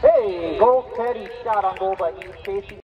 Hey, goal, Teddy shot on goal by Eve Casey.